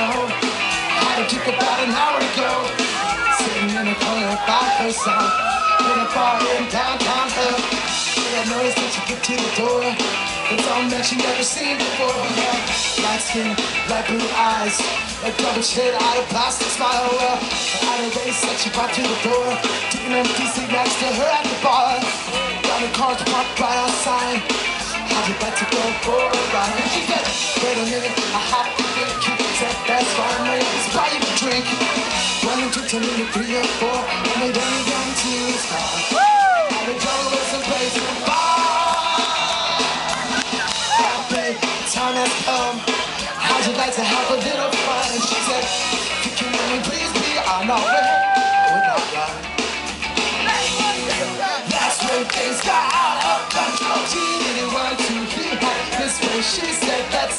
Had to took about an hour ago. Sitting in a corner by herself. In a bar in downtown hell. I noticed that you get to the door. It's all that you never seen before. Light skin, light blue eyes. A double chin out of plastic smile. Well, out of race that she brought to the door. Took an empty seat next to her at the bar. Got the cars parked right outside. How'd you like to go for a ride? She said, wait a minute, I have to think. Said, that's fine, man, let's buy you a drink. One and two, ten, and three or four. And they then down to the sky. And the jungle is a place to Yeah, babe, time has come. How'd you like to have a little fun? And she said, can you please be on our way? Without love. That's when things got out of control. She didn't want to be this way. She said, that's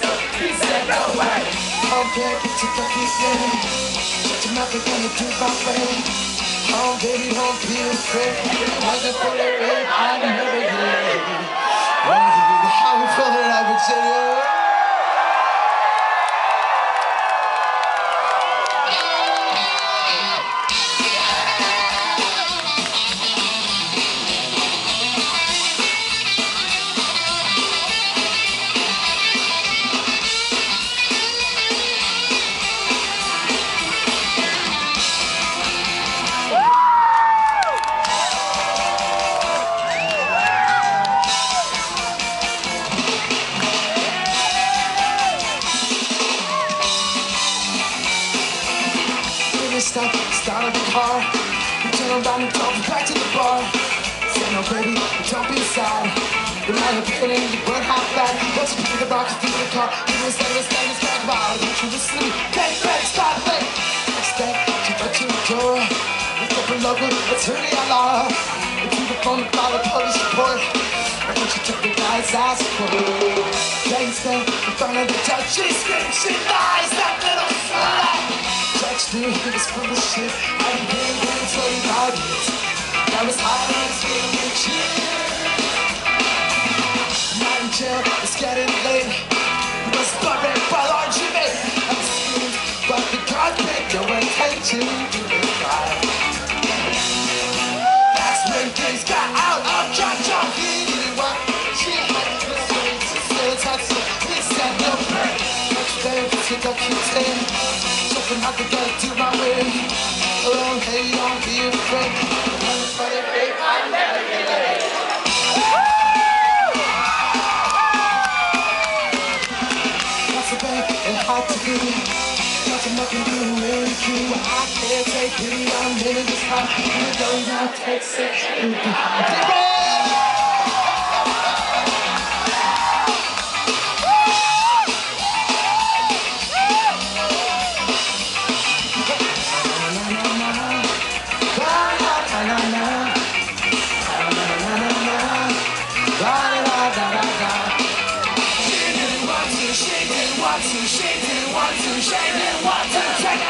how we feel it, I would say, started the car. We turn around and drove back to the bar. Said, no, baby, don't be sad. You might have been in the burn half bad. Let's pick the box through the car. Give You can stand, stand, stand, wow. Don't you listen to me? Take back, stop, back. Next day, she went to the door. Up a local attorney I law. Went to the phone to call the police report. And when she took the guy's ass for. They said, in front of the judge, she screamed, she lies, that little slut knew he full of shit. I didn't get to you about it. I was high and feeling chill. Night in jail, it's getting late. We was bugging by RGB. I was screaming, but the God paid no attention to. That's take pity, I'm in this time. You don't take six. shake it, want to, shake it, want to, shake it, want to, shake.